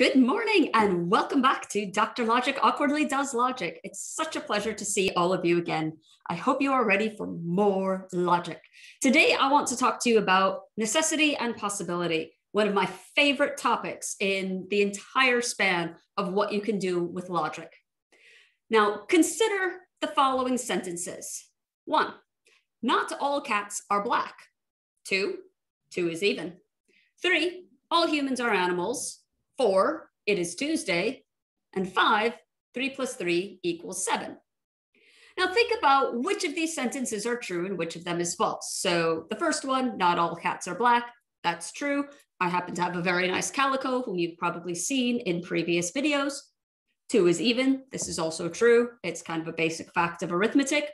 Good morning and welcome back to Dr. Logic Awkwardly Does Logic. It's such a pleasure to see all of you again. I hope you are ready for more logic. Today, I want to talk to you about necessity and possibility, one of my favorite topics in the entire span of what you can do with logic. Now, consider the following sentences. One, not all cats are black. Two, two is even. Three, all humans are animals. Four, it is Tuesday. And five, three plus three equals seven. Now think about which of these sentences are true and which of them is false. So the first one, not all cats are black. That's true. I happen to have a very nice calico whom you've probably seen in previous videos. Two is even. This is also true. It's kind of a basic fact of arithmetic.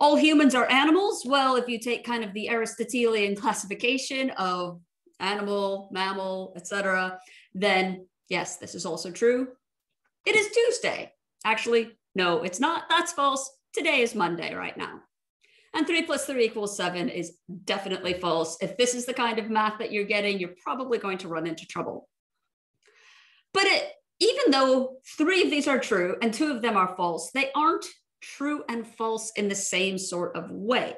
All humans are animals. Well, if you take kind of the Aristotelian classification of animal, mammal, etc., then yes, this is also true. It is Tuesday. Actually, no, it's not. That's false. Today is Monday right now. And three plus three equals seven is definitely false. If this is the kind of math that you're getting, you're probably going to run into trouble. But it, even though three of these are true and two of them are false, they aren't true and false in the same sort of way.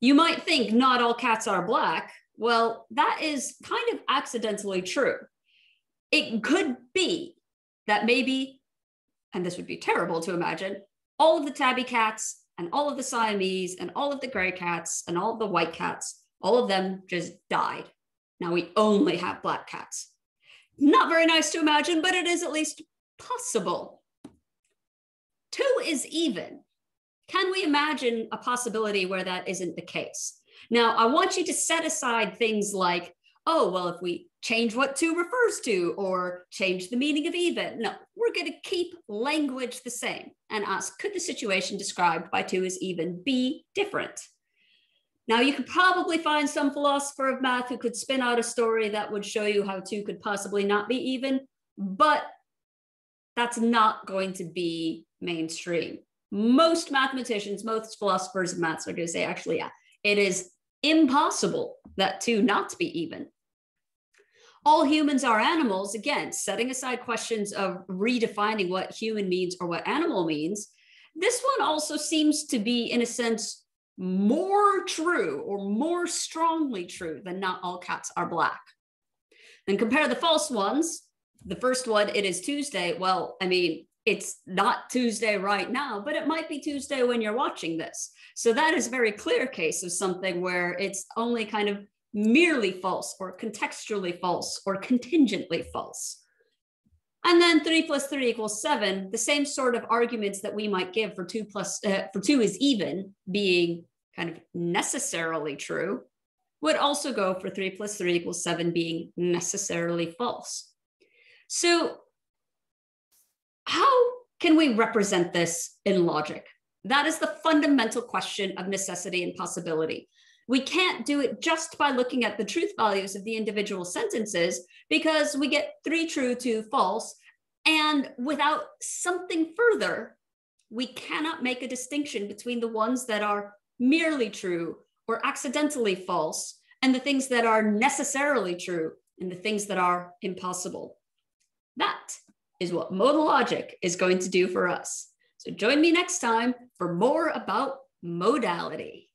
You might think not all cats are black. Well, that is kind of accidentally true it could be that maybe, and this would be terrible to imagine, all of the tabby cats and all of the Siamese and all of the gray cats and all of the white cats, all of them just died. Now we only have black cats. Not very nice to imagine, but it is at least possible. Two is even. Can we imagine a possibility where that isn't the case? Now, I want you to set aside things like oh, well, if we change what two refers to or change the meaning of even. No, we're going to keep language the same and ask, could the situation described by two as even be different? Now, you could probably find some philosopher of math who could spin out a story that would show you how two could possibly not be even, but that's not going to be mainstream. Most mathematicians, most philosophers of maths are going to say, actually, yeah, it is impossible that two not to be even. All humans are animals, again, setting aside questions of redefining what human means or what animal means, this one also seems to be, in a sense, more true or more strongly true than not all cats are black. And compare the false ones. The first one, it is Tuesday. Well, I mean, it's not Tuesday right now, but it might be Tuesday when you're watching this. So that is a very clear case of something where it's only kind of merely false or contextually false or contingently false. And then three plus three equals seven, the same sort of arguments that we might give for two plus uh, for two is even being kind of necessarily true would also go for three plus three equals seven being necessarily false. So how can we represent this in logic? That is the fundamental question of necessity and possibility. We can't do it just by looking at the truth values of the individual sentences because we get three true, two false. And without something further, we cannot make a distinction between the ones that are merely true or accidentally false and the things that are necessarily true and the things that are impossible. That is what modal logic is going to do for us. So join me next time for more about modality.